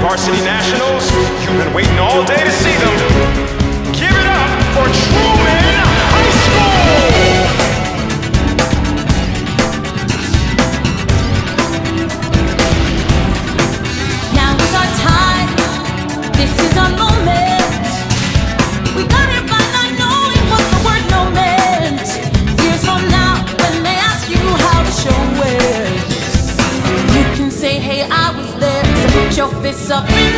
varsity nationals. You've been waiting all day to see this up.